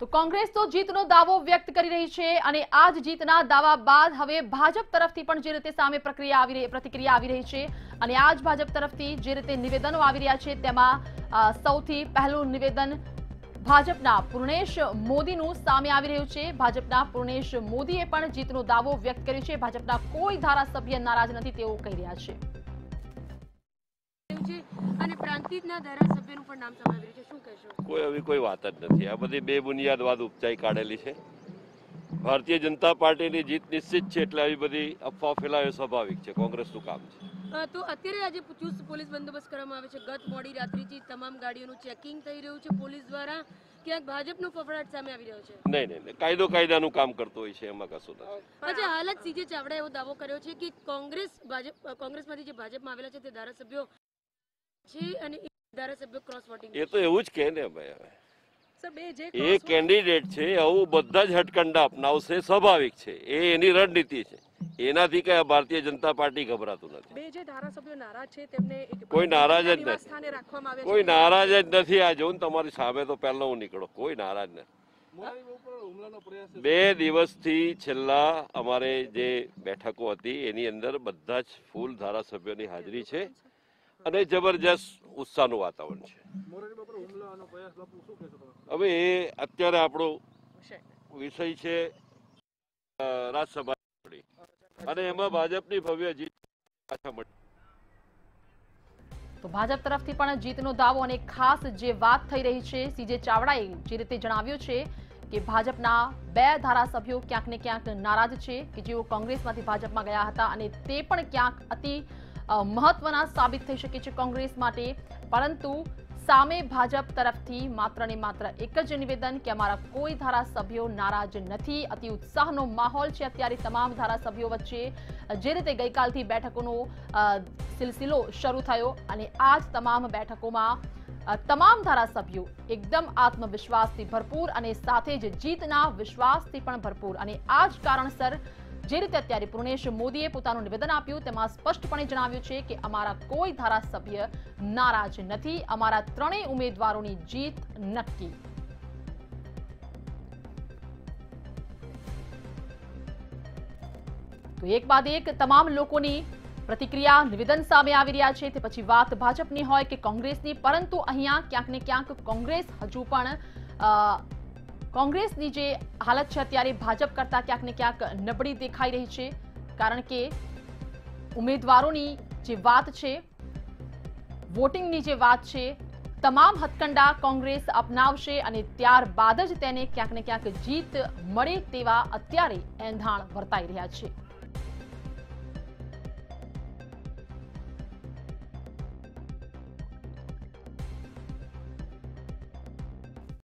તો કોંગ્રેસ તો જીતનો દાવો વ્યક્ત કરી રહી છે અને આ જ જીતના દાવા બાદ હવે ભાજપ તરફથી પણ જે રીતે સામે પ્રક્રિયા આવી રહી, પ્રતિક્રિયા આવી રહી છે અને આ જ ભાજપ તરફથી જે રીતે નિવેદનો આવી રહ્યા છે તેમાં સૌથી પહેલું નિવેદન ભાજપના પૂર્ણેશ મોદીનું સામે આવી રહ્યું છે. ભાજપના પૂર્ણેશ મોદીએ પણ જીતનો દાવો વ્યક્ત કર્યો છે. ભાજપના કોઈ ધારાસભ્ય નારાજ નથી તેવું કહી રહ્યા છે. છે અને પ્રાંતિજના ધારાસભ્યનું પણ નામ સામે છે. શું કહેશો? કોઈ એવી કોઈ વાત જ નથી. આ બધી બે બુનિયાદવાદ ઉપચાઈ કાઢેલી છે. ભારતીય જનતા પાર્ટીની જીત નિશ્ચિત છે એટલે આવી બધી અફવા ફેલાવે સ્વાભાવિક છે. કોંગ્રેસનું કામ છે. તો અત્યારે આજે ચુસ્ત પોલીસ બંદોબસ્ત કરવામાં આવે છે. ગત મોડી રાત્રિથી તમામ ગાડીઓનું ચેકિંગ થઈ રહ્યું છે. પોલીસ દ્વારા ક્યાંક ભાજપનો ફફડાટ સામે આવી રહ્યો છે? નહીં નહીં નહીં. કાયદો કાયદાનું કામ કરતો હોય છે. એમાં કશું નથી. અચ્છા હાલ જ સીજે ચાવડા એવો દાવો કર્યો છે કે કોંગ્રેસ ભાજપ કોંગ્રેસમાંથી જે ભાજપમાં આવેલા છે તે ધારાસભ્યો છે અને એ ક્રોસ વોટિંગ એ તો એવું જ કહે ને ભાઈ હવે. એ કેન્ડિડેટ છે આવું બધા જ હટકંડા અપનાવશે સ્વાભાવિક છે. એ એની રણનીતિ છે. એનાથી કઈ ભારતીય જનતા પાર્ટી ગભરાતું નથી. બે જે ધારાસભ્યો નારાજ છે તેમને કોઈ નારાજ જ નથી. કોઈ નારાજ જ નથી આ જોઉં તમારી સામે તો પહેલો હું નીકળો. કોઈ નારાજ નથી. બે દિવસથી છેલ્લા અમારે જે બેઠકો હતી એની અંદર બધા જ ફૂલ ધારાસભ્યોની હાજરી છે. અને જબરજસ્ત ઉત્સાહનું વાતાવરણ છે. હવે અત્યારે આપણો વિષય છે રાજ્યસભા અને એમાં ભાજપની ભવ્ય જીત પાછા મળી. તો ભાજપ તરફથી પણ જીતનો દાવો અને ખાસ જે વાત થઈ રહી છે, સીજે ચાવડાએ જે રીતે જણાવ્યું છે કે ભાજપના બે ધારાસભ્યો ક્યાંક ને ક્યાંક નારાજ છે, કે જેઓ કોંગ્રેસમાંથી ભાજપમાં ગયા હતા અને તે પણ ક્યાંક અતિ મહત્વના સાબિત થઈ શકે છે કોંગ્રેસ માટે. પરંતુ સામે ભાજપ તરફથી માત્ર ને માત્ર એક જ નિવેદન કે અમારા કોઈ ધારાસભ્યો નારાજ નથી. અતિ ઉત્સાહનો માહોલ છે અત્યારે તમામ ધારાસભ્યો વચ્ચે. જે રીતે ગઈકાલથી બેઠકોનો સિલસિલો શરૂ થયો અને આ જ તમામ બેઠકોમાં તમામ ધારાસભ્યો એકદમ આત્મવિશ્વાસથી ભરપૂર અને સાથે જ જીતના વિશ્વાસથી પણ ભરપૂર. અને આ જ કારણસર જે રીતે અત્યારે પૂર્ણેશ મોદીએ પોતાનું નિવેદન આપ્યું તેમાં સ્પષ્ટપણે જણાવ્યું છે કે અમારા કોઈ ધારાસભ્ય નારાજ નથી. અમારા ત્રણેય ઉમેદવારોની જીત નક્કી. તો એક બાદ એક તમામ લોકોની પ્રતિક્રિયા નિવેદન સામે આવી રહ્યા છે. તે પછી વાત ભાજપની હોય કે કોંગ્રેસની પરંતુ અહીંયા ક્યાંક ને ક્યાંક કોંગ્રેસ હજુ પણ અ, કોંગ્રેસની જે હાલત છે અત્યારે ભાજપ કરતા ક્યાંક ને ક્યાંક નબળી દેખાઈ રહી છે. કારણ કે ઉમેદવારોની જે વાત છે, વોટિંગની જે વાત છે, તમામ હથકંડા કોંગ્રેસ અપનાવશે અને ત્યારબાદ જ તેને ક્યાંક ને ક્યાંક જીત મળે તેવા અત્યારે એંધાણ વર્તાઈ રહ્યા છે.